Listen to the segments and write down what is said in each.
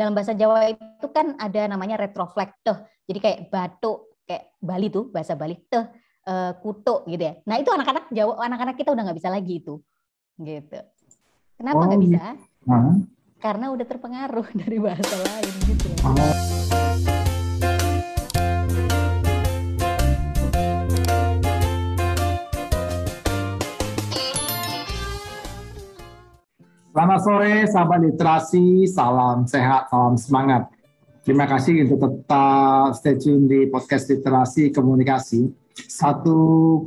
dalam bahasa Jawa itu kan ada namanya retroflektuh. Jadi kayak batuk kayak Bali tuh bahasa Bali teh uh, kutuk gitu ya. Nah itu anak-anak Jawa, anak-anak kita udah nggak bisa lagi itu, gitu. Kenapa nggak oh, bisa? Uh. Karena udah terpengaruh dari bahasa lain gitu. Oh. Selamat sore, sahabat literasi, salam sehat, salam semangat. Terima kasih untuk tetap stay tune di podcast literasi komunikasi. Satu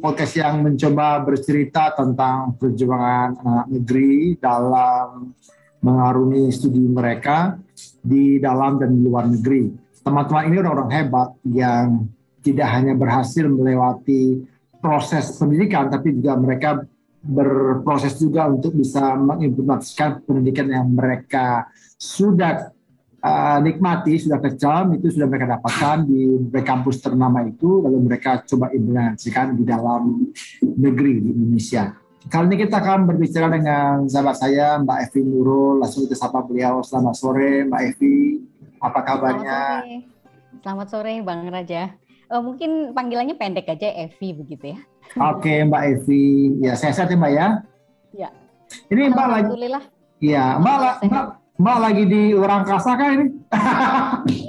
podcast yang mencoba bercerita tentang perjuangan anak negeri dalam mengarungi studi mereka di dalam dan di luar negeri. Teman-teman ini orang-orang hebat yang tidak hanya berhasil melewati proses pendidikan, tapi juga mereka berproses juga untuk bisa mengimplementasikan pendidikan yang mereka sudah uh, nikmati, sudah kecam, itu sudah mereka dapatkan di kampus ternama itu, lalu mereka coba implementasikan di dalam negeri di Indonesia. Kali ini kita akan berbicara dengan sahabat saya, Mbak Evi Nurul. Langsung kita sapa beliau. Selamat sore, Mbak Evi. Apa kabarnya? Selamat sore, Selamat sore Bang Raja. Uh, mungkin panggilannya pendek aja Evi begitu ya. Oke, Mbak Evi. Ya, saya sehat ya, Mbak ya. Ya. Ini Mbak lagi. Alhamdulillah. Iya, Mbak, Mbak, Mbak lagi di luar angkasa kah ini?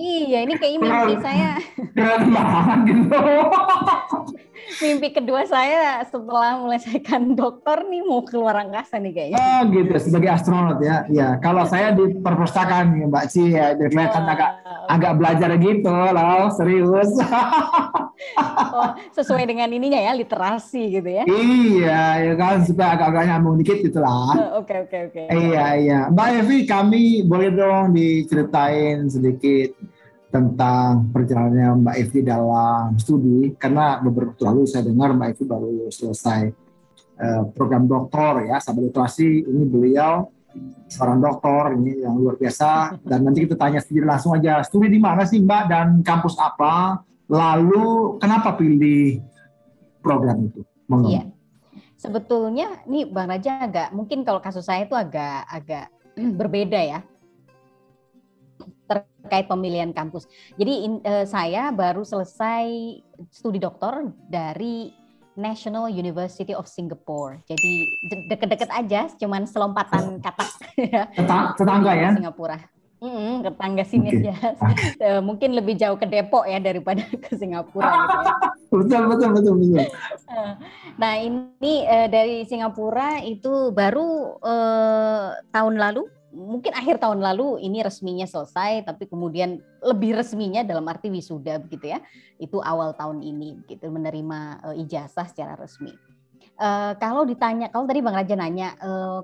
iya, ini kayak mimpi saya. Keren banget gitu. mimpi kedua saya setelah menyelesaikan dokter nih mau keluar angkasa nih kayaknya. Oh gitu, sebagai astronot ya. Ya, kalau saya di perpustakaan nih Mbak Ci ya, kelihatan agak agak belajar gitu loh, serius. oh, sesuai dengan ininya ya, literasi gitu ya. Iya, ya kan supaya agak-agak nyambung dikit gitu lah. Oke, oke, oke. Iya, iya. Mbak Evi, kami boleh dong diceritain sedikit tentang perjalanannya Mbak Evi dalam studi. Karena beberapa waktu lalu saya dengar Mbak Evi baru selesai uh, program doktor ya. Sahabat literasi ini beliau seorang doktor ini yang luar biasa. Dan nanti kita tanya sendiri langsung aja studi di mana sih Mbak? Dan kampus apa? Lalu kenapa pilih program itu? Monggo. Iya. Sebetulnya nih Bang Raja agak mungkin kalau kasus saya itu agak agak berbeda ya terkait pemilihan kampus. Jadi in, uh, saya baru selesai studi doktor dari National University of Singapore. Jadi deket-deket aja, cuman selompatan katak ya. Tetangga ya? Singapura. Mm, tetangga sini okay. aja. uh, mungkin lebih jauh ke Depok ya daripada ke Singapura gitu ya. betul betul betul betul. Eh, nah ini uh, dari Singapura itu baru uh, tahun lalu mungkin akhir tahun lalu ini resminya selesai, tapi kemudian lebih resminya dalam arti wisuda begitu ya, itu awal tahun ini gitu menerima uh, ijazah secara resmi. Uh, kalau ditanya, kalau tadi Bang Raja nanya, uh,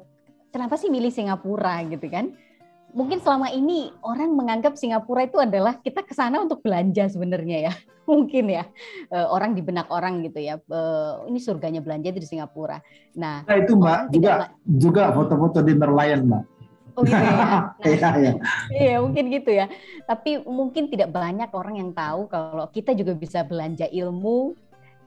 kenapa sih milih Singapura gitu kan? Mungkin selama ini orang menganggap Singapura itu adalah kita ke sana untuk belanja sebenarnya ya, mungkin ya uh, orang di benak orang gitu ya, uh, ini surganya belanja di Singapura. Nah, nah itu Mbak juga juga foto-foto di Merlion Mbak Oh gitu ya. Iya, iya. Iya, mungkin gitu ya. Tapi mungkin tidak banyak orang yang tahu kalau kita juga bisa belanja ilmu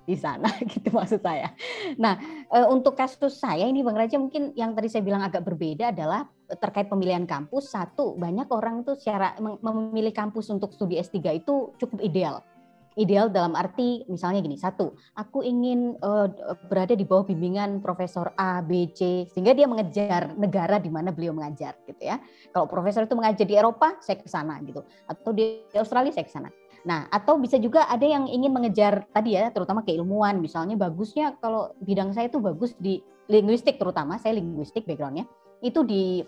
di sana gitu maksud saya. Nah, e, untuk kasus saya ini Bang Raja mungkin yang tadi saya bilang agak berbeda adalah terkait pemilihan kampus. Satu, banyak orang tuh secara memilih kampus untuk studi S3 itu cukup ideal ideal dalam arti misalnya gini satu aku ingin uh, berada di bawah bimbingan profesor A B C sehingga dia mengejar negara di mana beliau mengajar gitu ya. Kalau profesor itu mengajar di Eropa saya ke sana gitu. Atau di Australia saya ke sana. Nah atau bisa juga ada yang ingin mengejar tadi ya terutama keilmuan. Misalnya bagusnya kalau bidang saya itu bagus di linguistik terutama saya linguistik backgroundnya itu di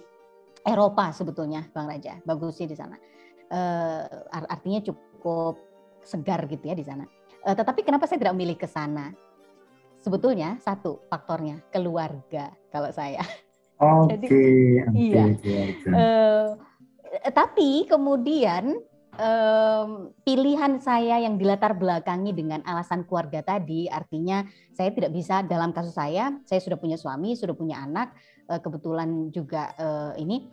Eropa sebetulnya Bang Raja. Bagusnya di sana. Uh, artinya cukup segar gitu ya di sana. Uh, tetapi kenapa saya tidak memilih ke sana? Sebetulnya satu faktornya keluarga kalau saya. Oke. Okay, iya. Okay, Uh, tapi kemudian um, pilihan saya yang dilatar belakangi dengan alasan keluarga tadi, artinya saya tidak bisa dalam kasus saya, saya sudah punya suami, sudah punya anak, uh, kebetulan juga uh, ini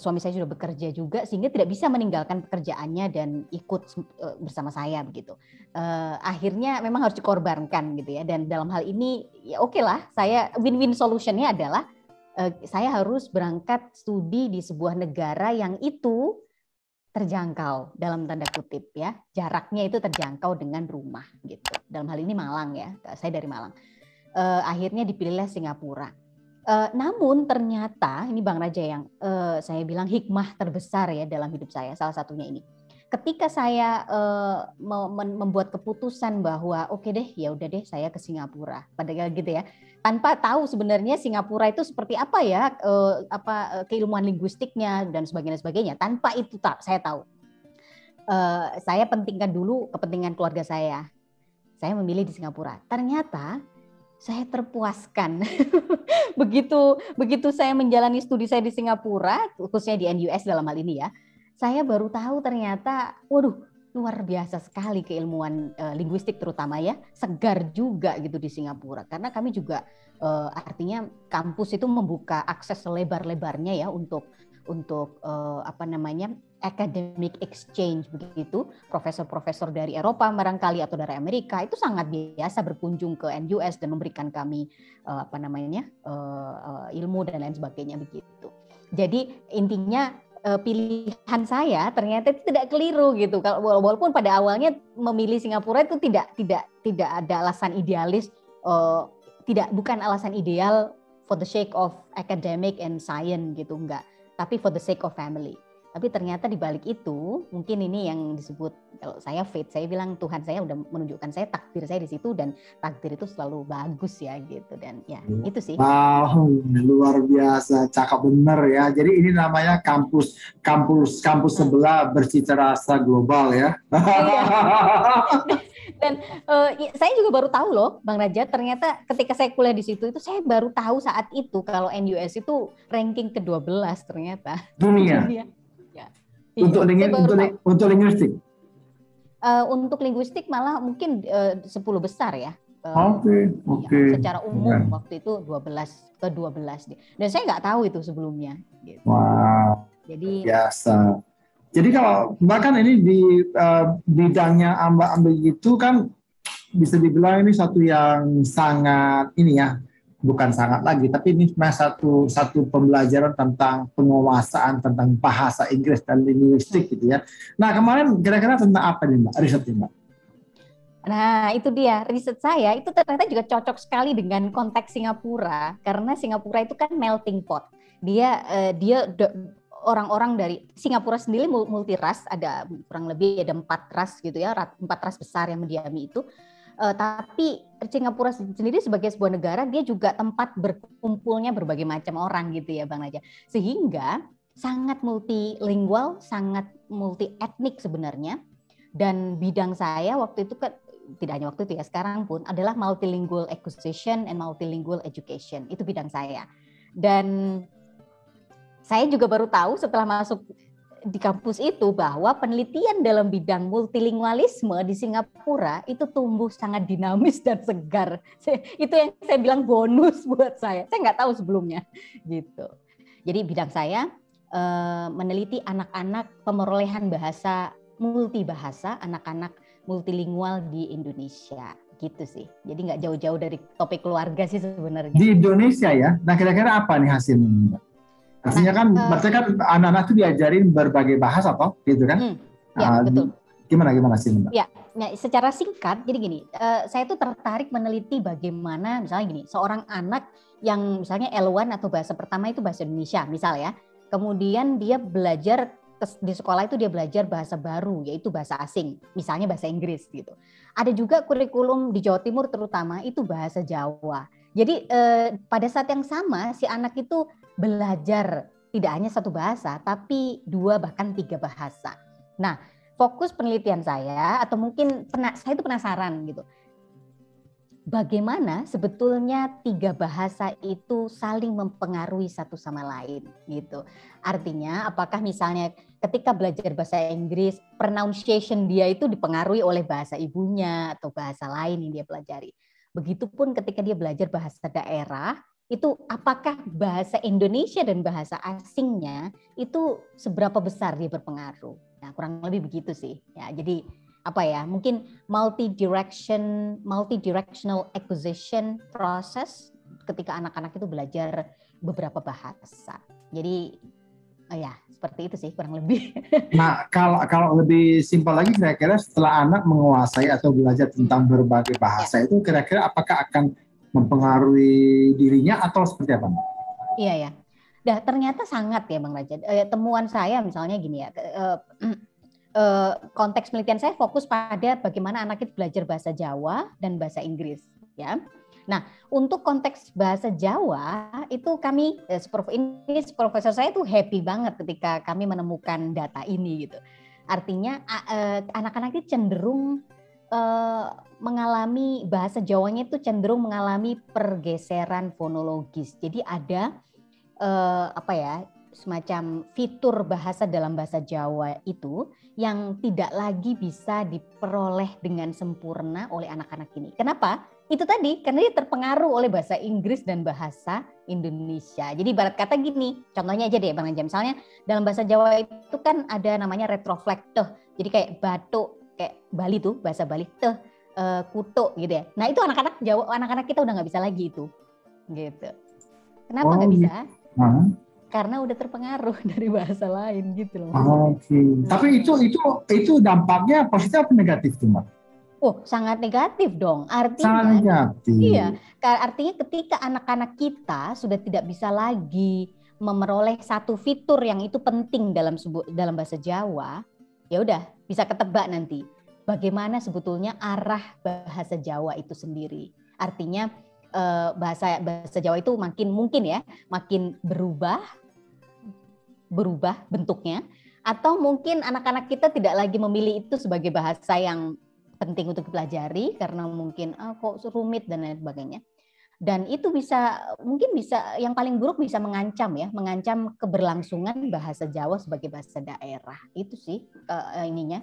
suami saya sudah bekerja juga sehingga tidak bisa meninggalkan pekerjaannya dan ikut uh, bersama saya begitu. Uh, akhirnya memang harus dikorbankan gitu ya. Dan dalam hal ini ya oke okay lah saya win-win solutionnya adalah saya harus berangkat studi di sebuah negara yang itu terjangkau dalam tanda kutip ya. Jaraknya itu terjangkau dengan rumah gitu. Dalam hal ini Malang ya. Saya dari Malang. Akhirnya dipilihlah Singapura uh, namun ternyata ini Bang Raja yang uh, saya bilang hikmah terbesar ya dalam hidup saya salah satunya ini. Ketika saya uh, membuat keputusan bahwa oke okay deh ya udah deh saya ke Singapura padahal gitu ya. Tanpa tahu sebenarnya Singapura itu seperti apa ya uh, apa keilmuan linguistiknya dan sebagainya sebagainya. Tanpa itu tak saya tahu. Uh, saya pentingkan dulu kepentingan keluarga saya. Saya memilih di Singapura. Ternyata saya terpuaskan begitu begitu saya menjalani studi saya di Singapura khususnya di NUS dalam hal ini ya saya baru tahu ternyata, waduh, luar biasa sekali keilmuan uh, linguistik terutama ya, segar juga gitu di Singapura. Karena kami juga uh, artinya kampus itu membuka akses selebar-lebarnya ya untuk untuk uh, apa namanya academic exchange begitu profesor-profesor dari Eropa barangkali atau dari Amerika itu sangat biasa berkunjung ke NUS dan memberikan kami uh, apa namanya uh, uh, ilmu dan lain sebagainya begitu. Jadi intinya uh, pilihan saya ternyata itu tidak keliru gitu. Kalau walaupun pada awalnya memilih Singapura itu tidak tidak tidak ada alasan idealis, uh, tidak bukan alasan ideal for the sake of academic and science gitu enggak, tapi for the sake of family. Tapi ternyata di balik itu mungkin ini yang disebut kalau saya faith, saya bilang Tuhan saya udah menunjukkan saya takdir saya di situ dan takdir itu selalu bagus ya gitu dan ya hmm. itu sih. Wow, luar biasa, cakap bener ya. Jadi ini namanya kampus kampus kampus hmm. sebelah bercita rasa global ya. Iya. dan uh, saya juga baru tahu loh Bang Raja ternyata ketika saya kuliah di situ itu saya baru tahu saat itu kalau NUS itu ranking ke-12 ternyata. Dunia. Dunia. Iya, untuk lingin, untuk, untuk linguistik. Uh, untuk linguistik malah mungkin uh, eh, 10 besar ya. Eh, oke, iya, oke. Okay. Ya, secara umum okay. waktu itu 12 ke 12 dan saya nggak tahu itu sebelumnya. Gitu. Wow. Jadi biasa. Jadi kalau bahkan ini di uh, bidangnya ambak ambil itu kan bisa dibilang ini satu yang sangat ini ya bukan sangat lagi, tapi ini cuma satu satu pembelajaran tentang penguasaan tentang bahasa Inggris dan linguistik gitu ya. Nah kemarin kira-kira tentang apa nih mbak risetnya mbak? Nah itu dia riset saya itu ternyata juga cocok sekali dengan konteks Singapura karena Singapura itu kan melting pot. Dia uh, dia orang-orang dari Singapura sendiri multi ras ada kurang lebih ada empat ras gitu ya empat ras besar yang mendiami itu Uh, tapi Singapura sendiri sebagai sebuah negara dia juga tempat berkumpulnya berbagai macam orang gitu ya Bang Naja. Sehingga sangat multilingual, sangat multi etnik sebenarnya. Dan bidang saya waktu itu kan tidak hanya waktu itu ya sekarang pun adalah multilingual acquisition and multilingual education. Itu bidang saya. Dan saya juga baru tahu setelah masuk di kampus itu bahwa penelitian dalam bidang multilingualisme di Singapura itu tumbuh sangat dinamis dan segar. Itu yang saya bilang bonus buat saya. Saya nggak tahu sebelumnya gitu. Jadi bidang saya eh, meneliti anak-anak pemerolehan bahasa multibahasa, anak-anak multilingual di Indonesia gitu sih. Jadi nggak jauh-jauh dari topik keluarga sih sebenarnya. Di Indonesia ya. Nah kira-kira apa nih hasilnya? Artinya kan, uh, berarti kan anak-anak itu diajarin berbagai bahasa toh, gitu kan? Hmm, ya, uh, betul. Gimana gimana sih Mbak? Ya, nah, secara singkat, jadi gini, uh, saya tuh tertarik meneliti bagaimana misalnya gini, seorang anak yang misalnya L1 atau bahasa pertama itu bahasa Indonesia, misal ya, kemudian dia belajar di sekolah itu dia belajar bahasa baru yaitu bahasa asing, misalnya bahasa Inggris gitu. Ada juga kurikulum di Jawa Timur terutama itu bahasa Jawa. Jadi eh, pada saat yang sama si anak itu belajar tidak hanya satu bahasa, tapi dua bahkan tiga bahasa. Nah, fokus penelitian saya atau mungkin pernah saya itu penasaran gitu. Bagaimana sebetulnya tiga bahasa itu saling mempengaruhi satu sama lain gitu. Artinya apakah misalnya ketika belajar bahasa Inggris pronunciation dia itu dipengaruhi oleh bahasa ibunya atau bahasa lain yang dia pelajari. Begitupun ketika dia belajar bahasa daerah, itu apakah bahasa Indonesia dan bahasa asingnya itu seberapa besar dia berpengaruh. Nah, kurang lebih begitu sih. Ya, jadi apa ya? Mungkin multi direction multi directional acquisition process ketika anak-anak itu belajar beberapa bahasa. Jadi oh ya seperti itu sih kurang lebih. nah kalau kalau lebih simpel lagi kira-kira setelah anak menguasai atau belajar tentang berbagai bahasa ya. itu kira-kira apakah akan mempengaruhi dirinya atau seperti apa? Iya ya. Dah ternyata sangat ya Bang Raja. E, temuan saya misalnya gini ya. E, e, konteks penelitian saya fokus pada bagaimana anak itu belajar bahasa Jawa dan bahasa Inggris ya. Nah, untuk konteks bahasa Jawa itu kami ini profesor saya tuh happy banget ketika kami menemukan data ini gitu. Artinya anak-anak itu cenderung mengalami bahasa Jawanya itu cenderung mengalami pergeseran fonologis. Jadi ada uh, apa ya semacam fitur bahasa dalam bahasa Jawa itu yang tidak lagi bisa diperoleh dengan sempurna oleh anak-anak ini. Kenapa? Itu tadi karena dia terpengaruh oleh bahasa Inggris dan bahasa Indonesia. Jadi barat kata gini, contohnya aja deh Bang Anjam. Misalnya dalam bahasa Jawa itu kan ada namanya retroflektor. Jadi kayak batuk kayak Bali tuh bahasa Bali tuh uh, kutuk gitu ya. Nah itu anak-anak Jawa, anak-anak kita udah nggak bisa lagi itu, gitu. Kenapa nggak oh, bisa? Hmm. Karena udah terpengaruh dari bahasa lain gitu loh. Oke. Okay. Tapi itu itu itu dampaknya positif atau negatif tuh mbak? Oh, sangat negatif dong. Artinya sangat negatif. Iya, artinya ketika anak-anak kita sudah tidak bisa lagi memperoleh satu fitur yang itu penting dalam dalam bahasa Jawa, ya udah bisa ketebak nanti bagaimana sebetulnya arah bahasa Jawa itu sendiri. Artinya uh, bahasa bahasa Jawa itu makin mungkin ya makin berubah berubah bentuknya atau mungkin anak-anak kita tidak lagi memilih itu sebagai bahasa yang penting untuk dipelajari karena mungkin ah, kok rumit dan lain sebagainya. Dan itu bisa mungkin bisa yang paling buruk bisa mengancam ya mengancam keberlangsungan bahasa Jawa sebagai bahasa daerah. Itu sih uh, ininya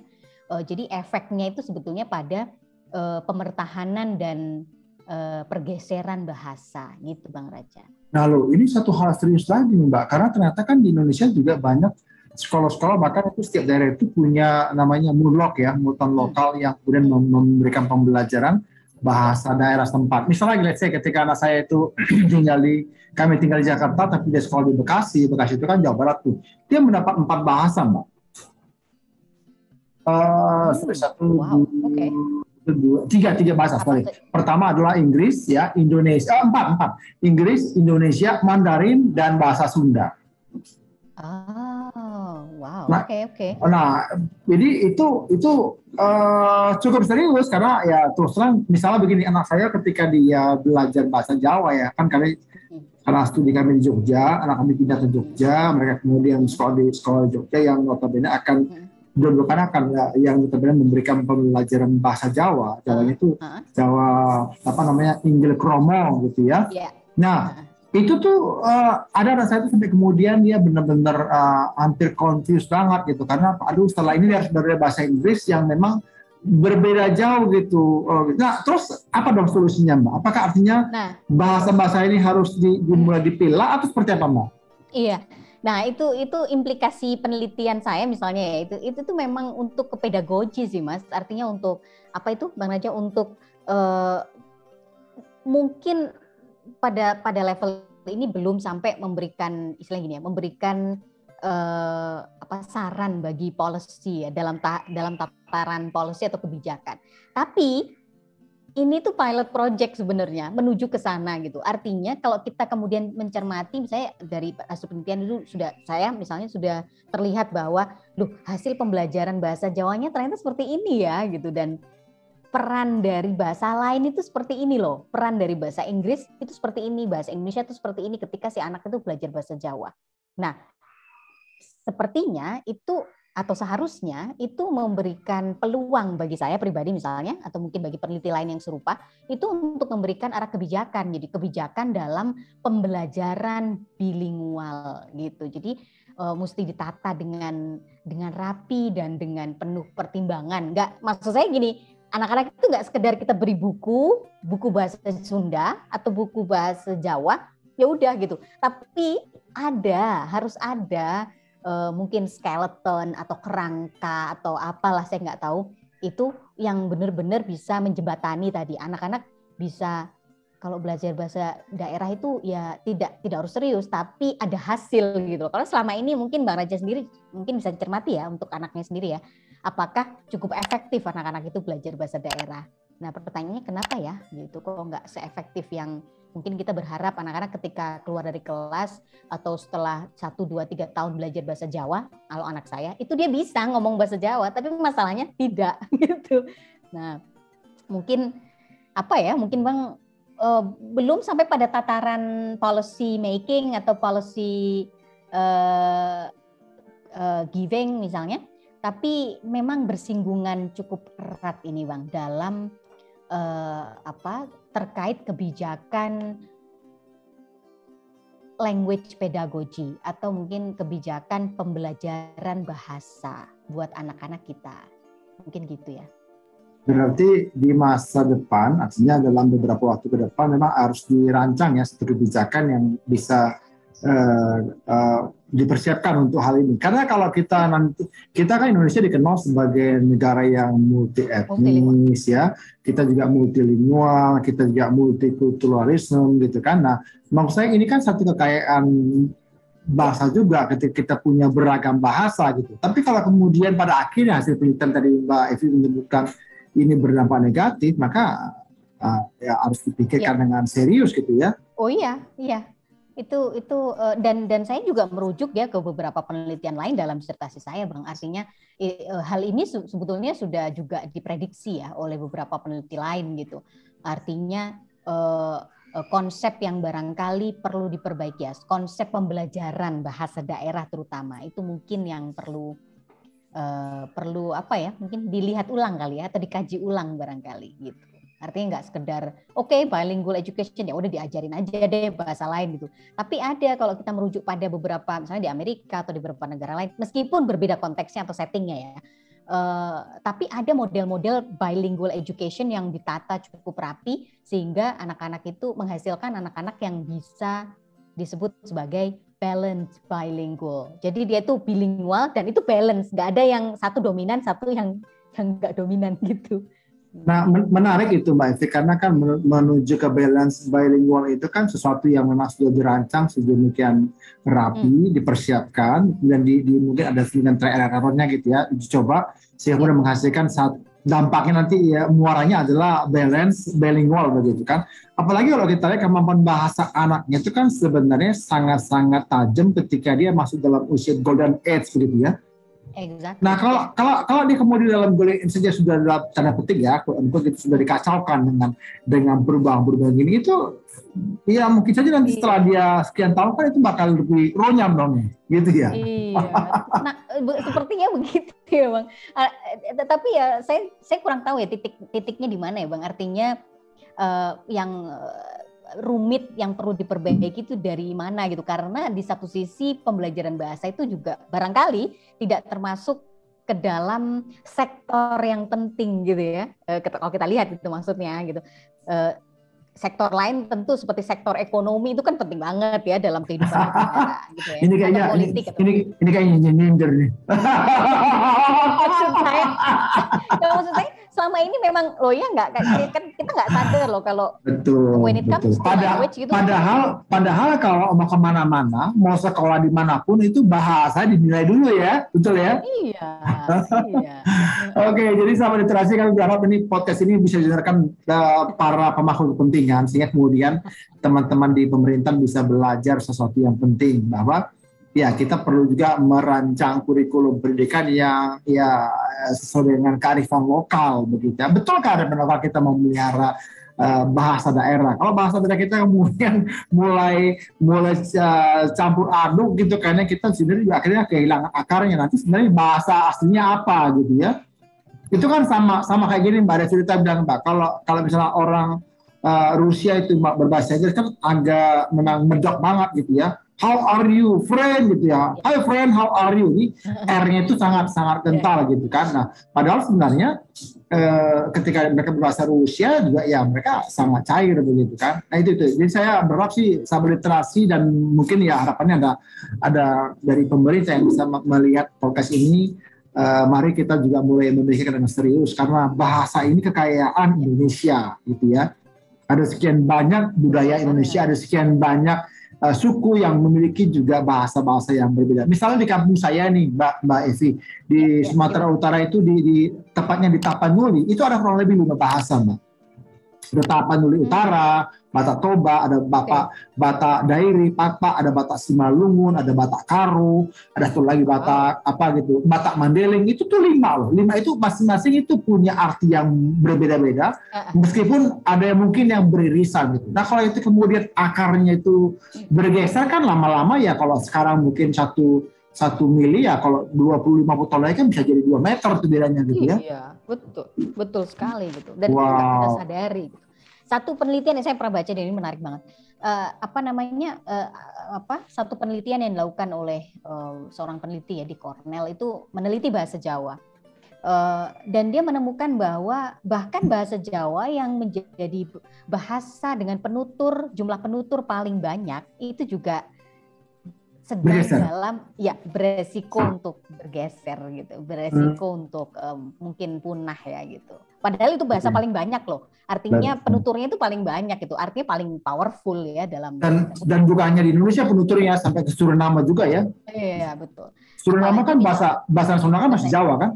uh, jadi efeknya itu sebetulnya pada uh, pemertahanan dan uh, pergeseran bahasa gitu Bang Raja. Nah lo ini satu hal serius lagi nih Mbak karena ternyata kan di Indonesia juga banyak sekolah-sekolah bahkan itu setiap daerah itu punya namanya mulok ya mutan hmm. lokal yang kemudian memberikan pembelajaran bahasa daerah setempat. Misalnya let's say ketika anak saya itu tinggal di kami tinggal di Jakarta tapi dia sekolah di Bekasi, Bekasi itu kan Jawa Barat tuh. Dia mendapat empat bahasa, Mbak. Uh, satu, wow. okay dua, tiga tiga bahasa sorry. Pertama adalah Inggris ya Indonesia eh, empat empat Inggris Indonesia Mandarin dan bahasa Sunda. Oh wow nah, oke okay, oke. Okay. Nah jadi itu itu uh, cukup serius karena ya terus terang misalnya begini anak saya ketika dia belajar bahasa Jawa ya kan kali hmm. karena studi kami di Jogja, anak kami pindah ke Jogja, mereka kemudian sekolah di sekolah Jogja yang notabene akan hmm dua akan ya, yang sebenarnya memberikan pembelajaran bahasa Jawa. Jawanya itu uh, Jawa apa namanya Inggil Kromo gitu ya. Yeah. Nah, uh. itu tuh uh, ada rasa itu sampai kemudian dia benar-benar uh, hampir confused banget gitu karena aduh setelah ini dia harus belajar bahasa Inggris yang memang berbeda jauh gitu. Nah, terus apa dong solusinya, Mbak? Apakah artinya nah. bahasa-bahasa ini harus dimulai dipilah atau seperti apa, Mbak? Iya. Nah, itu itu implikasi penelitian saya misalnya ya itu itu tuh memang untuk ke pedagogi sih, Mas. Artinya untuk apa itu Bang Raja untuk uh, mungkin pada pada level ini belum sampai memberikan istilah gini ya, memberikan uh, apa saran bagi policy ya dalam ta, dalam tataran policy atau kebijakan. Tapi ini tuh pilot project sebenarnya menuju ke sana gitu. Artinya kalau kita kemudian mencermati misalnya dari hasil penelitian itu sudah saya misalnya sudah terlihat bahwa loh hasil pembelajaran bahasa Jawanya ternyata seperti ini ya gitu dan peran dari bahasa lain itu seperti ini loh. Peran dari bahasa Inggris itu seperti ini, bahasa Indonesia itu seperti ini ketika si anak itu belajar bahasa Jawa. Nah, sepertinya itu atau seharusnya itu memberikan peluang bagi saya pribadi misalnya atau mungkin bagi peneliti lain yang serupa itu untuk memberikan arah kebijakan. Jadi kebijakan dalam pembelajaran bilingual gitu. Jadi uh, mesti ditata dengan dengan rapi dan dengan penuh pertimbangan. Nggak maksud saya gini anak-anak itu nggak sekedar kita beri buku buku bahasa Sunda atau buku bahasa Jawa ya udah gitu. Tapi ada harus ada uh, mungkin skeleton atau kerangka atau apalah saya nggak tahu itu yang benar-benar bisa menjembatani tadi anak-anak bisa kalau belajar bahasa daerah itu ya tidak tidak harus serius tapi ada hasil gitu. Kalau selama ini mungkin Bang Raja sendiri mungkin bisa dicermati ya untuk anaknya sendiri ya. Apakah cukup efektif anak-anak itu belajar bahasa daerah? Nah pertanyaannya kenapa ya gitu kok nggak seefektif yang mungkin kita berharap anak-anak ketika keluar dari kelas atau setelah satu dua tiga tahun belajar bahasa Jawa, kalau anak saya itu dia bisa ngomong bahasa Jawa, tapi masalahnya tidak gitu. Nah mungkin apa ya mungkin bang uh, belum sampai pada tataran policy making atau policy uh, uh, giving misalnya tapi memang bersinggungan cukup erat ini bang dalam uh, apa terkait kebijakan language pedagogy atau mungkin kebijakan pembelajaran bahasa buat anak-anak kita. Mungkin gitu ya. Berarti di masa depan, artinya dalam beberapa waktu ke depan memang harus dirancang ya satu kebijakan yang bisa uh, uh, dipersiapkan untuk hal ini. Karena kalau kita nanti kita kan Indonesia dikenal sebagai negara yang multi etnis ya, kita juga multilingual, kita juga multikulturalisme gitu kan. Nah, maksud saya ini kan satu kekayaan bahasa juga ketika kita punya beragam bahasa gitu. Tapi kalau kemudian pada akhirnya hasil penelitian tadi Mbak Evi menyebutkan ini berdampak negatif, maka uh, ya harus dipikirkan ya. dengan serius gitu ya. Oh iya, iya. Itu itu uh, dan dan saya juga merujuk ya ke beberapa penelitian lain dalam disertasi saya, Bang. Artinya uh, hal ini sebetulnya sudah juga diprediksi ya oleh beberapa peneliti lain gitu. Artinya uh, konsep yang barangkali perlu diperbaiki ya, konsep pembelajaran bahasa daerah terutama itu mungkin yang perlu perlu apa ya mungkin dilihat ulang kali ya atau dikaji ulang barangkali gitu artinya nggak sekedar oke okay, bilingual education ya udah diajarin aja deh bahasa lain gitu tapi ada kalau kita merujuk pada beberapa misalnya di Amerika atau di beberapa negara lain meskipun berbeda konteksnya atau settingnya ya Uh, tapi ada model-model bilingual education yang ditata cukup rapi sehingga anak-anak itu menghasilkan anak-anak yang bisa disebut sebagai balance bilingual. Jadi dia itu bilingual dan itu balance, nggak ada yang satu dominan, satu yang yang nggak dominan gitu. Nah, menarik itu Mbak Evi, karena kan menuju ke balance bilingual itu kan sesuatu yang memang sudah dirancang sedemikian rapi, hmm. dipersiapkan, dan di, di mungkin ada sembilan trial errornya gitu ya, dicoba sehingga hmm. menghasilkan satu dampaknya nanti ya muaranya adalah balance bilingual begitu kan. Apalagi kalau kita lihat kemampuan bahasa anaknya itu kan sebenarnya sangat-sangat tajam ketika dia masuk dalam usia golden age begitu ya. Exactly. Nah kalau kalau kalau dia kemudian dalam age saja sudah dalam tanda petik ya, itu sudah dikacaukan dengan dengan berubah-berubah gini itu Iya mungkin saja nanti iya. setelah dia sekian tahun kan itu bakal lebih ronyam dong gitu ya. Iya. Nah sepertinya begitu ya bang. Uh, tapi ya saya saya kurang tahu ya titik titiknya di mana ya bang. Artinya uh, yang rumit yang perlu diperbaiki itu dari mana gitu karena di satu sisi pembelajaran bahasa itu juga barangkali tidak termasuk ke dalam sektor yang penting gitu ya kalau kita lihat itu maksudnya gitu sektor lain tentu seperti sektor ekonomi itu kan penting banget ya dalam kehidupan negara gitu ya. Ini kayaknya politik ini, ini, ini kayaknya nyindir nih. maksud saya, maksud saya selama ini memang lo ya nggak kan kita nggak sadar loh kalau betul, when it comes betul. Pada, gitu padahal kan. padahal kalau mau ke mana-mana mau sekolah di mana pun itu bahasa dinilai dulu ya betul ya iya iya oke jadi sama literasi kami berharap ini podcast ini bisa didengarkan uh, para pemangku kepentingan sehingga kemudian teman-teman di pemerintah bisa belajar sesuatu yang penting bahwa ya kita perlu juga merancang kurikulum pendidikan yang ya sesuai dengan kearifan lokal begitu ya. Betul kearifan lokal kita memelihara uh, bahasa daerah. Kalau bahasa daerah kita kemudian mulai mulai uh, campur aduk gitu karena kita sendiri juga akhirnya kehilangan akarnya nanti sebenarnya bahasa aslinya apa gitu ya. Itu kan sama sama kayak gini Mbak ada cerita bilang Mbak kalau kalau misalnya orang uh, Rusia itu berbahasa Inggris kan agak memang medok banget gitu ya how are you friend? Gitu ya. Hi friend how are you? Ini R-nya itu sangat sangat kental gitu kan. Nah padahal sebenarnya eh, ketika mereka berbahasa Rusia juga ya mereka sangat cair begitu kan. Nah itu itu. Jadi saya berharap sih sahabat literasi dan mungkin ya harapannya ada ada dari pemerintah yang bisa melihat podcast ini uh, mari kita juga mulai memikirkan dengan serius. Karena bahasa ini kekayaan Indonesia gitu ya. Ada sekian banyak budaya Indonesia, ada sekian banyak uh, suku yang memiliki juga bahasa-bahasa yang berbeda. Misalnya di kampung saya nih, Mbak Mbak Evi, di ya, ya, Sumatera. Utara itu di, di tepatnya di Tapanuli, itu ada kurang lebih lima bahasa, Mbak. Tapanuli hmm. Utara, Batak Toba, ada Batak okay. Batak Dairi, Papa, ada Batak Simalungun, ada Batak Karo, ada satu lagi Batak oh. apa gitu, Batak Mandeling itu tuh lima loh. Lima itu masing-masing itu punya arti yang berbeda-beda, meskipun ada yang mungkin yang beririsan gitu. Nah kalau itu kemudian akarnya itu bergeser kan lama-lama ya kalau sekarang mungkin satu satu mili ya kalau 25 puluh tahun lagi kan bisa jadi dua meter tuh bedanya gitu ya. Iya, betul. Betul sekali gitu. Dan wow. kita kita sadari gitu. Satu penelitian yang saya pernah baca dan ini menarik banget. Uh, apa namanya uh, apa satu penelitian yang dilakukan oleh uh, seorang peneliti ya di Cornell itu meneliti bahasa Jawa. Uh, dan dia menemukan bahwa bahkan bahasa Jawa yang menjadi bahasa dengan penutur jumlah penutur paling banyak itu juga sedang bergeser. dalam ya beresiko untuk bergeser gitu, beresiko hmm. untuk um, mungkin punah ya gitu. Padahal itu bahasa hmm. paling banyak loh. Artinya penuturnya itu paling banyak itu, artinya paling powerful ya dalam dan dan juga hanya di Indonesia penuturnya sampai ke Suriname juga ya. Iya betul. Suriname kan bahasa bahasa Sunda kan masih Jawa kan?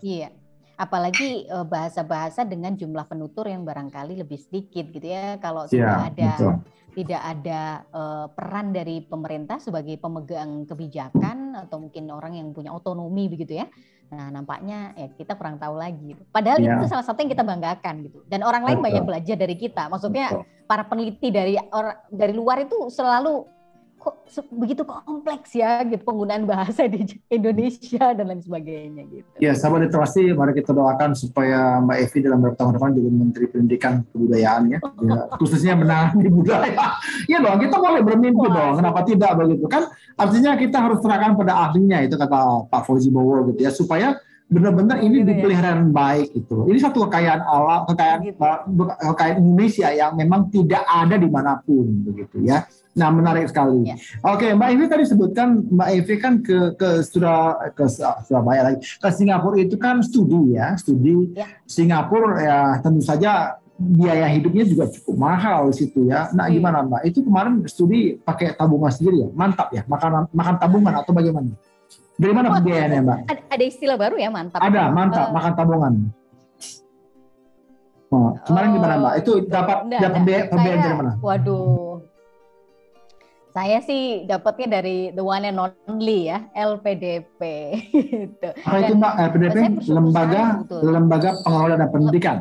Iya. Apalagi bahasa-bahasa dengan jumlah penutur yang barangkali lebih sedikit gitu ya. Kalau ya, sudah ada betul tidak ada uh, peran dari pemerintah sebagai pemegang kebijakan atau mungkin orang yang punya otonomi begitu ya. Nah, nampaknya ya kita kurang tahu lagi. Padahal ya. itu salah satu yang kita banggakan gitu. Dan orang lain Betul. banyak belajar dari kita. Maksudnya Betul. para peneliti dari orang dari luar itu selalu kok begitu kompleks ya gitu penggunaan bahasa di Indonesia dan lain sebagainya gitu. Ya, sahabat literasi, mari kita doakan supaya Mbak Evi dalam beberapa tahun depan jadi Menteri Pendidikan Kebudayaan ya, ya khususnya menangani budaya. ya dong, kita boleh bermimpi Wah, dong, kenapa tidak begitu kan? Artinya kita harus serahkan pada ahlinya itu kata Pak Fauzi Bowo gitu ya, supaya benar-benar ini gitu ya. dipelihara dengan baik itu. Ini satu kekayaan alam, kekayaan gitu. kekayaan Indonesia yang memang tidak ada di mana pun begitu ya. Nah, menarik sekali. Ya. Oke, Mbak Evi tadi sebutkan Mbak Evi kan ke ke Surabaya, ke Surabaya lagi, ke Singapura itu kan studi ya, studi ya. Singapura ya tentu saja biaya hidupnya juga cukup mahal di situ ya. Nah, iya. gimana Mbak? Itu kemarin studi pakai tabungan sendiri ya? Mantap ya, makan makan tabungan atau bagaimana? Dari mana oh, pembiayaannya, Mbak? Ada istilah baru ya, mantap. Ada, mantap, uh, makan tabungan. Oh, kemarin oh, gimana, Mbak? Itu dapat dapat pembiayaan dari mana? Waduh, saya sih dapatnya dari the one and only ya, LPDP gitu. Oh, itu Mbak LPDP lembaga lembaga pengelola dan pendidikan.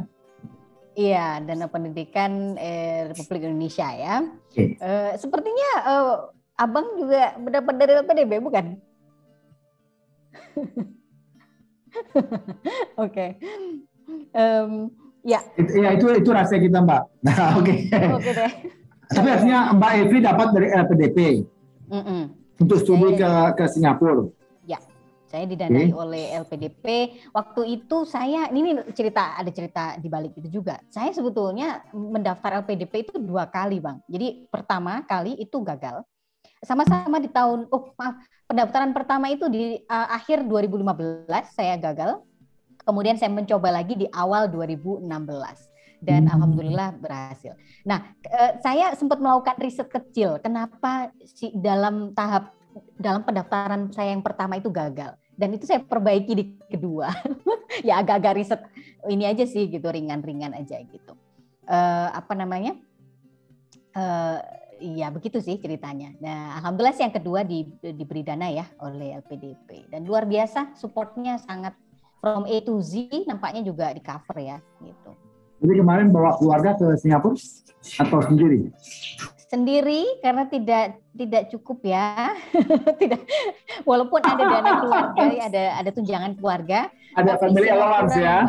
Iya, dana pendidikan eh, Republik Indonesia ya. Okay. Eh, sepertinya eh, Abang juga mendapat dari LPDP bukan? Oke. okay. Um, ya. It, ya itu itu rahasia kita Mbak. Nah, oke. Okay. Oke okay deh. Tapi artinya Mbak Evi dapat dari LPDP mm -mm. untuk studi ke ke Singapura. Ya, saya didanai okay. oleh LPDP. Waktu itu saya ini cerita ada cerita di balik itu juga. Saya sebetulnya mendaftar LPDP itu dua kali, bang. Jadi pertama kali itu gagal. Sama-sama di tahun oh maaf pendaftaran pertama itu di uh, akhir 2015 saya gagal. Kemudian saya mencoba lagi di awal 2016 dan hmm. alhamdulillah berhasil. Nah, eh, saya sempat melakukan riset kecil. Kenapa si dalam tahap dalam pendaftaran saya yang pertama itu gagal? Dan itu saya perbaiki di kedua. ya agak-agak riset ini aja sih gitu, ringan-ringan aja gitu. Uh, apa namanya? Uh, Iya begitu sih ceritanya. Nah alhamdulillah sih yang kedua di, diberi dana ya oleh LPDP dan luar biasa supportnya sangat from A to Z nampaknya juga di cover ya gitu. Jadi kemarin bawa keluarga ke Singapura atau sendiri? Sendiri karena tidak tidak cukup ya. tidak walaupun ada dana keluarga, ada ada tunjangan keluarga. Ada family allowance ya.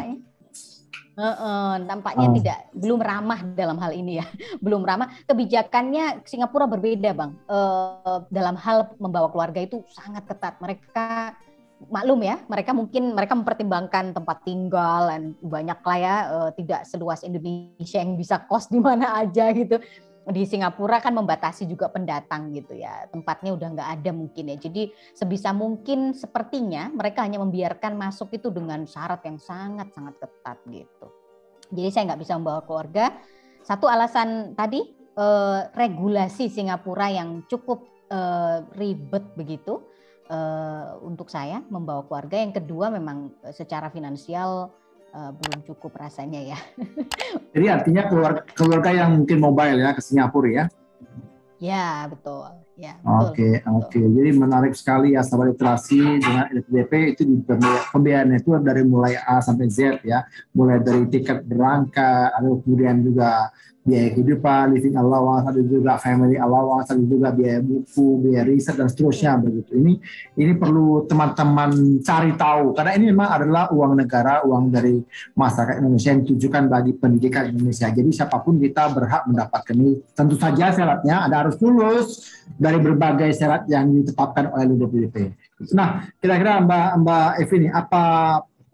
Uh, uh, nampaknya oh. tidak belum ramah dalam hal ini ya, belum ramah. Kebijakannya Singapura berbeda bang. Uh, dalam hal membawa keluarga itu sangat ketat. Mereka maklum ya, mereka mungkin mereka mempertimbangkan tempat tinggal dan banyak lah ya, uh, tidak seluas Indonesia yang bisa kos di mana aja gitu. Di Singapura kan membatasi juga pendatang gitu ya, tempatnya udah nggak ada mungkin ya. Jadi sebisa mungkin sepertinya mereka hanya membiarkan masuk itu dengan syarat yang sangat sangat ketat gitu. Jadi saya nggak bisa membawa keluarga, satu alasan tadi uh, regulasi Singapura yang cukup uh, ribet begitu uh, untuk saya membawa keluarga. Yang kedua memang secara finansial uh, belum cukup rasanya ya. Jadi artinya keluarga, keluarga yang mungkin mobile ya ke Singapura ya? Ya betul. Ya, Oke, oke. Okay. Jadi menarik sekali ya sahabat literasi dengan LPDP itu di pembiayaan itu dari mulai A sampai Z ya, mulai dari tiket berangkat, ada kemudian juga biaya kehidupan, living allowance, ada juga family allowance, ada juga biaya buku, biaya riset dan seterusnya begitu. Ini ini perlu teman-teman cari tahu karena ini memang adalah uang negara, uang dari masyarakat Indonesia yang ditujukan bagi pendidikan Indonesia. Jadi siapa pun kita berhak mendapatkan ini. Tentu saja syaratnya ada harus lulus dari berbagai syarat yang ditetapkan oleh LUDPDP. Nah, kira-kira Mbak Mbak Evi ini apa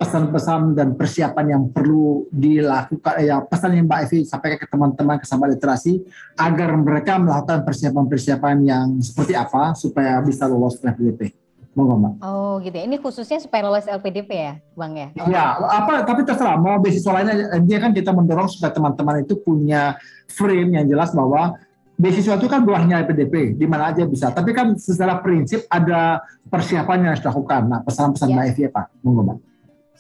pesan-pesan dan persiapan yang perlu dilakukan ya pesan yang Mbak Evi sampaikan ke teman-teman ke sahabat literasi agar mereka melakukan persiapan-persiapan yang seperti apa supaya bisa lolos LPDP. Monggo Mbak. Oh gitu ya. Ini khususnya supaya lolos LPDP ya, Bang ya? Iya, apa tapi terserah mau beasiswa lainnya intinya kan kita mendorong supaya teman-teman itu punya frame yang jelas bahwa beasiswa itu kan bukan hanya LPDP, di mana aja bisa. Tapi kan secara prinsip ada persiapan yang harus dilakukan. Nah, pesan-pesan ya. Mbak Evi apa? Monggo Mbak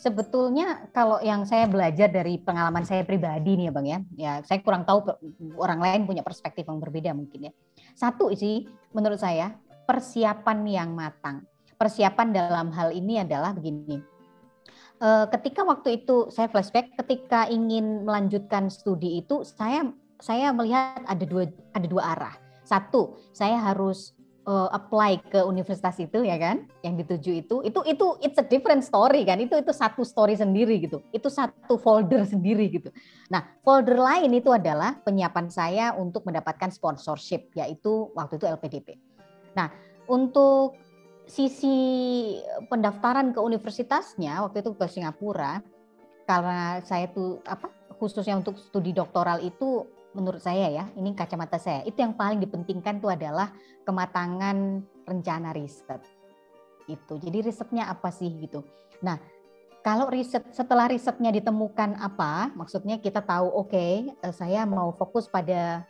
sebetulnya kalau yang saya belajar dari pengalaman saya pribadi nih ya Bang ya, ya saya kurang tahu orang lain punya perspektif yang berbeda mungkin ya. Satu sih menurut saya persiapan yang matang. Persiapan dalam hal ini adalah begini. Eh, ketika waktu itu saya flashback, ketika ingin melanjutkan studi itu saya saya melihat ada dua ada dua arah. Satu, saya harus uh, apply ke universitas itu ya kan? Yang dituju itu itu itu it's a different story kan? Itu itu satu story sendiri gitu. Itu satu folder sendiri gitu. Nah folder lain itu adalah penyiapan saya untuk mendapatkan sponsorship yaitu waktu itu LPDP nah untuk sisi pendaftaran ke universitasnya waktu itu ke Singapura karena saya tuh apa khususnya untuk studi doktoral itu menurut saya ya, ini kacamata saya, itu yang paling dipentingkan itu adalah kematangan rencana riset. Itu. Jadi risetnya apa sih gitu. Nah, kalau riset setelah risetnya ditemukan apa, maksudnya kita tahu oke, okay, eh, saya mau fokus pada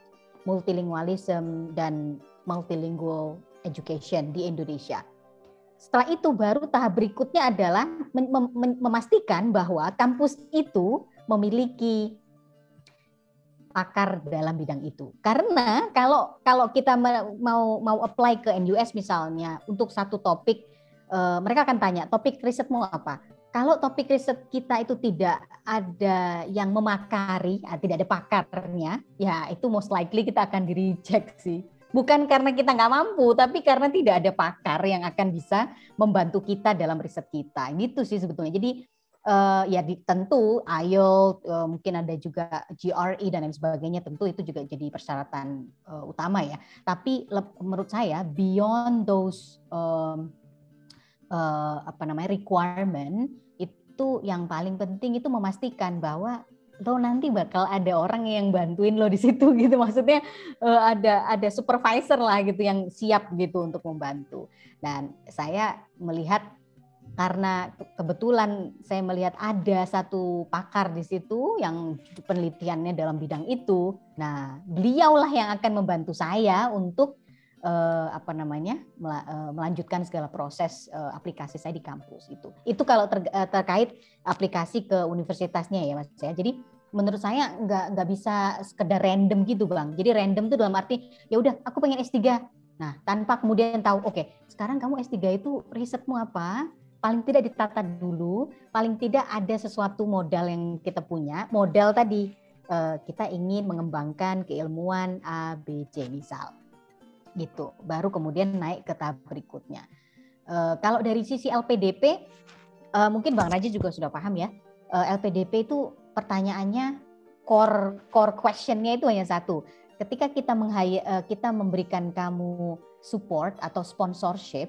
multilingualism dan multilingual education di Indonesia. Setelah itu baru tahap berikutnya adalah memastikan bahwa kampus itu memiliki pakar dalam bidang itu. Karena kalau kalau kita mau mau apply ke NUS misalnya untuk satu topik uh, mereka akan tanya topik risetmu apa. Kalau topik riset kita itu tidak ada yang memakari, ah, tidak ada pakarnya, ya itu most likely kita akan di reject sih. Bukan karena kita nggak mampu, tapi karena tidak ada pakar yang akan bisa membantu kita dalam riset kita. Gitu sih sebetulnya. Jadi uh, ya di, tentu IELTS uh, mungkin ada juga GRE dan lain sebagainya tentu itu juga jadi persyaratan uh, utama ya. Tapi menurut saya beyond those um, uh, apa namanya requirement itu yang paling penting itu memastikan bahwa lo nanti bakal ada orang yang bantuin lo di situ gitu. Maksudnya ada ada supervisor lah gitu yang siap gitu untuk membantu. Dan saya melihat karena kebetulan saya melihat ada satu pakar di situ yang penelitiannya dalam bidang itu. Nah, beliaulah yang akan membantu saya untuk uh, apa namanya eh, melanjutkan segala proses uh, aplikasi saya di kampus itu. Itu kalau ter, uh, terkait aplikasi ke universitasnya ya mas ya. Jadi menurut saya nggak nggak bisa sekedar random gitu bang. Jadi random itu dalam arti ya udah aku pengen S3. Nah tanpa kemudian tahu oke okay, sekarang kamu S3 itu risetmu apa? Paling tidak ditata dulu, paling tidak ada sesuatu modal yang kita punya. Modal tadi eh, kita ingin mengembangkan keilmuan A, B, C misal. Gitu. Baru kemudian naik ke tahap berikutnya. Eh, kalau dari sisi LPDP, eh, mungkin Bang Raji juga sudah paham ya. LPDP itu pertanyaannya core core questionnya itu hanya satu. Ketika kita kita memberikan kamu support atau sponsorship,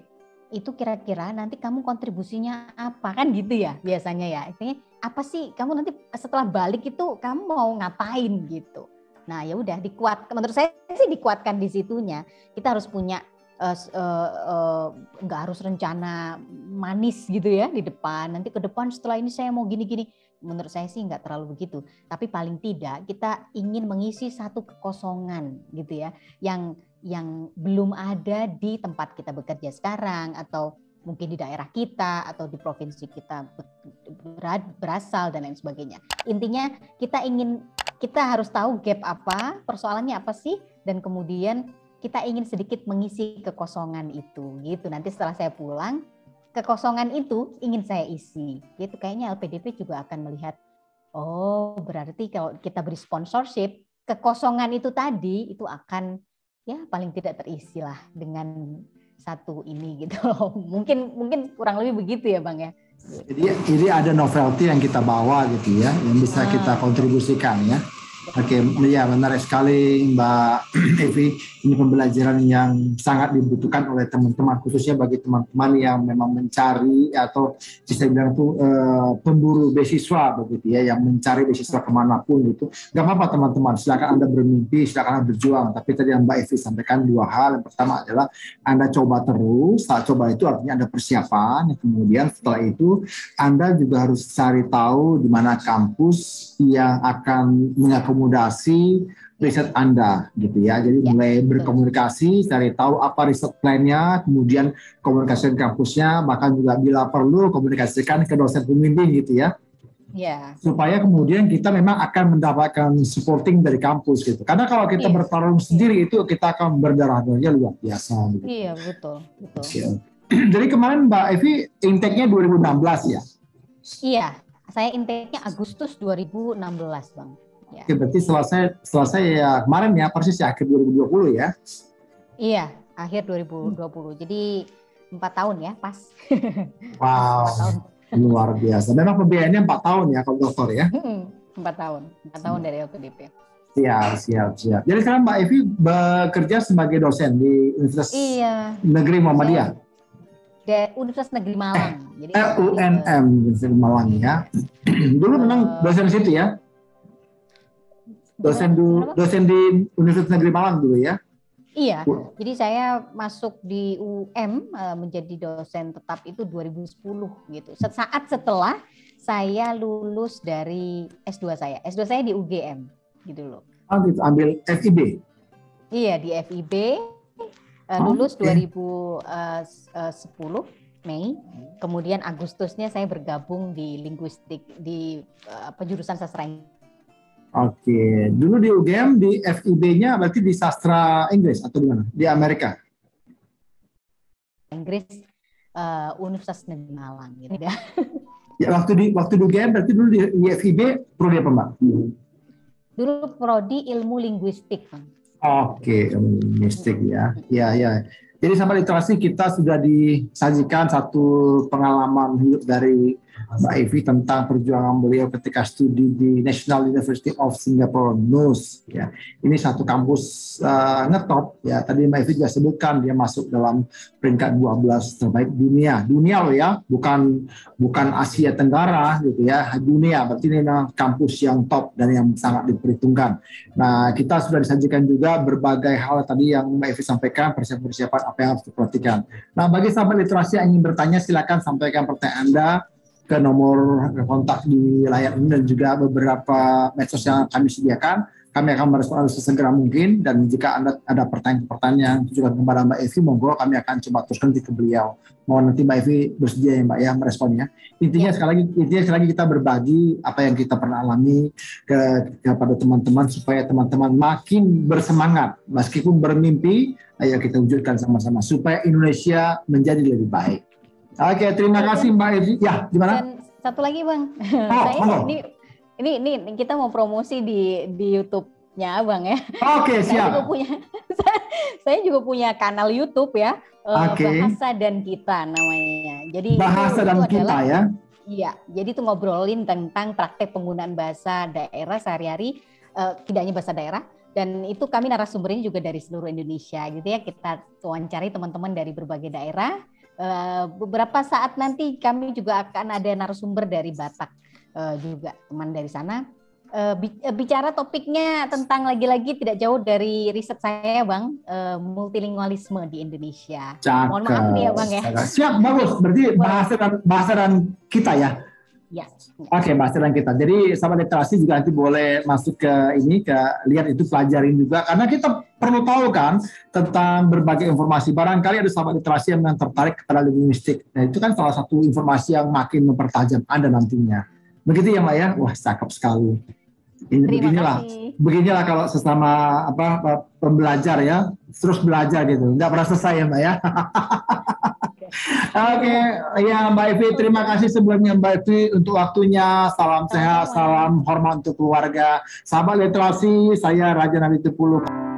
itu kira-kira nanti kamu kontribusinya apa? Kan gitu ya biasanya ya. Intinya apa sih? Kamu nanti setelah balik itu kamu mau ngapain gitu? Nah ya udah dikuat menurut saya sih dikuatkan di situnya. Kita harus punya uh, uh, uh, nggak harus rencana manis gitu ya di depan. Nanti ke depan setelah ini saya mau gini-gini. Menurut saya sih nggak terlalu begitu. Tapi paling tidak kita ingin mengisi satu kekosongan gitu ya, yang yang belum ada di tempat kita bekerja sekarang atau mungkin di daerah kita atau di provinsi kita berasal dan lain sebagainya. Intinya kita ingin kita harus tahu gap apa, persoalannya apa sih dan kemudian kita ingin sedikit mengisi kekosongan itu gitu. Nanti setelah saya pulang, kekosongan itu ingin saya isi. Gitu kayaknya LPDP juga akan melihat oh, berarti kalau kita beri sponsorship, kekosongan itu tadi itu akan ya paling tidak terisi lah dengan satu ini gitu Mungkin mungkin kurang lebih begitu ya, Bang ya. Jadi ini ada novelty yang kita bawa gitu ya, yang bisa kita ah. kontribusikan ya. Oke, ya menarik sekali Mbak Evi. Ini pembelajaran yang sangat dibutuhkan oleh teman-teman, khususnya bagi teman-teman yang memang mencari atau bisa bilang itu uh, pemburu beasiswa begitu ya, yang mencari beasiswa ke mana pun gitu. Gak apa-apa teman-teman, silakan anda bermimpi, silakan anda berjuang. Tapi tadi yang Mbak Evi sampaikan dua hal. Yang pertama adalah anda coba terus. Saat coba itu artinya ada persiapan. Kemudian setelah itu anda juga harus cari tahu di mana kampus yang akan mengaku mengakomodasi riset Anda gitu ya. Jadi ya, mulai betul. berkomunikasi, cari tahu apa riset plannya, kemudian komunikasi kampusnya, bahkan juga bila perlu komunikasikan ke dosen pembimbing gitu ya. Ya. Supaya kemudian kita memang akan mendapatkan supporting dari kampus gitu. Karena kalau kita yes. bertarung sendiri itu kita akan berdarah-darahnya luar biasa. Gitu. Iya betul. betul. Ya. Jadi kemarin Mbak Evi intake-nya 2016 ya? Iya, saya intake-nya Agustus 2016 Bang. Ya. Oke, berarti selesai selesai ya kemarin ya persis ya akhir 2020 ya? Iya, akhir 2020. Jadi empat tahun ya, pas. Wow, tahun. luar biasa. Memang pembiayaannya empat tahun ya kalau dokter ya? Empat tahun, empat tahun dari LPDP. Siap, siap, siap. Jadi sekarang Mbak Evi bekerja sebagai dosen di Universitas iya. Negeri Muhammadiyah. Di Universitas Negeri Malang. Jadi eh, UNM Universitas Malang ya. Dulu memang uh, dosen di situ ya? Dosen du, dosen di Universitas Negeri Malang dulu ya? Iya, jadi saya masuk di UM eh, menjadi dosen tetap itu 2010 gitu. Sesaat setelah saya lulus dari S2 saya. S2 saya di UGM gitu loh. Oh, gitu. ambil FIB? Iya, di FIB. Eh, lulus okay. 2010 Mei. Kemudian Agustusnya saya bergabung di linguistik di uh, penjurusan sastra Oke, dulu di UGM di FIB-nya berarti di sastra Inggris atau di mana? Di Amerika? Inggris uh, Universitas Negeri Malang gitu ya. Ya waktu di waktu di UGM berarti dulu di, di FIB prodi apa mbak? Dulu prodi ilmu linguistik. Oke, ilmu linguistik ya, ya ya. Jadi sama literasi kita sudah disajikan satu pengalaman hidup dari Mbak Evi tentang perjuangan beliau ketika studi di National University of Singapore NUS ya. Ini satu kampus uh, ngetop ya. Tadi Mbak Evi juga sebutkan dia masuk dalam peringkat 12 terbaik dunia. Dunia loh ya bukan bukan Asia Tenggara gitu ya. Dunia berarti ini memang kampus yang top dan yang sangat diperhitungkan. Nah kita sudah disajikan juga berbagai hal tadi yang Mbak Evi sampaikan persiapan-persiapan apa yang harus diperhatikan. Nah bagi sahabat literasi yang ingin bertanya silakan sampaikan pertanyaan Anda ke nomor kontak di layar ini dan juga beberapa medsos yang kami sediakan. Kami akan merespon sesegera mungkin dan jika Anda ada pertanyaan-pertanyaan yang ditujukan kepada Mbak Evi, monggo kami akan coba teruskan ke beliau. Mohon nanti Mbak Evi bersedia ya Mbak ya meresponnya. Intinya ya. sekali lagi intinya sekali lagi kita berbagi apa yang kita pernah alami ke kepada teman-teman supaya teman-teman makin bersemangat meskipun bermimpi ayo kita wujudkan sama-sama supaya Indonesia menjadi lebih baik. Oke, terima kasih Mbak Evi. Ya, gimana? Dan satu lagi Bang, oh, saya ini, ini ini kita mau promosi di di YouTube-nya Abang ya. Oke, siap. Saya juga punya saya juga punya kanal YouTube ya. Eh, okay. Bahasa dan kita namanya. Jadi Bahasa dan kita adalah, ya. Iya, jadi itu ngobrolin tentang praktek penggunaan bahasa daerah sehari-hari, uh, tidak hanya bahasa daerah, dan itu kami narasumbernya juga dari seluruh Indonesia gitu ya. Kita wawancari teman-teman dari berbagai daerah Eh, beberapa saat nanti kami juga akan ada narasumber dari Batak uh, juga teman dari sana Uh, bicara topiknya tentang lagi-lagi tidak jauh dari riset saya, Bang, uh, multilingualisme di Indonesia. Cakep. Mohon maaf nih ya, Bang ya. Siap, bagus. Berarti bahasa dan bahasa dan kita ya. Ya. Oke, okay, dan kita. Jadi sahabat literasi juga nanti boleh masuk ke ini ke lihat itu pelajarin juga karena kita perlu tahu kan tentang berbagai informasi. Barangkali ada sahabat literasi yang tertarik kepada linguistik. Nah, itu kan salah satu informasi yang makin mempertajam Anda nantinya. Begitu ya, Mbak ya? Wah, cakep sekali. Ini, beginilah, kasih. beginilah kalau sesama apa pembelajar ya, terus belajar gitu, nggak pernah selesai ya mbak ya. Oke, okay. ya Mbak Evi, terima kasih sebelumnya Mbak Evi untuk waktunya. Salam sehat, salam hormat untuk keluarga. Sahabat literasi, saya Raja Nabi Tepuluh.